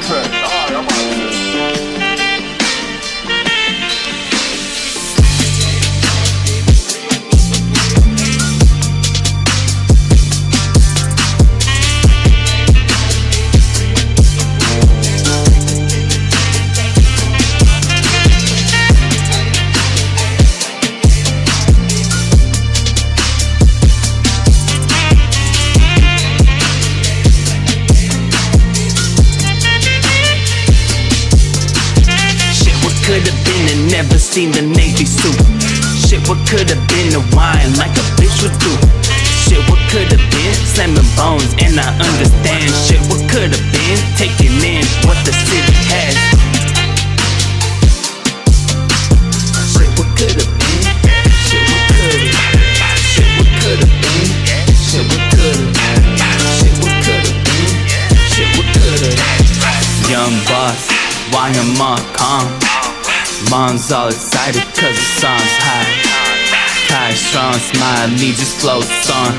different. Could've been the wine like a bitch would do. Shit, what could've been? Slamming bones, and I understand. Shit, what could've been? Taking in what the city has. Shit, what could've been? Shit, what could've? Been Shit, what could've been? Shit, what could've? Been Shit, what could've been? Shit, what? Young boss, why am I calm? Mom's all excited cause the song's high. Kai strong, smile, me just floats on.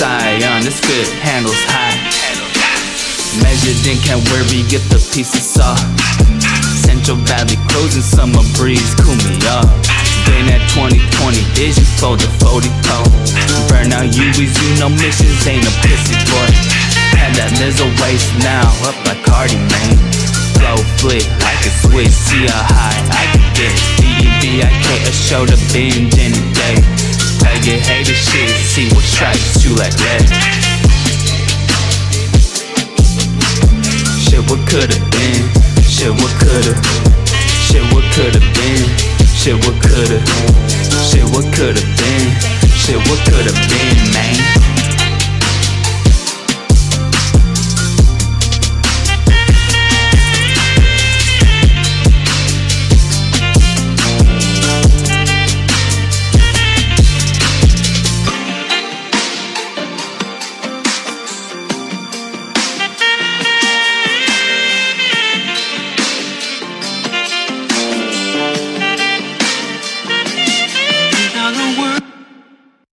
Scion, the script handles high. Measured in can't worry, get the pieces saw. Central Valley closing summer breeze, cool me off. Been at 2020 vision fold the 40 code. Burn out UVs, you know missions ain't a pissy boy. Had that Lizzo waist now, up like Cardi, man. Flow flick, like a switch, see how high I can get. D-E-V-I-K, a show to binge any day. I get hater shit, see what strikes you like that. Shit, what could've been? Shit, what could've? Shit, what could've been? Shit, what could've? Shit, what could've been? Shit, what could've been?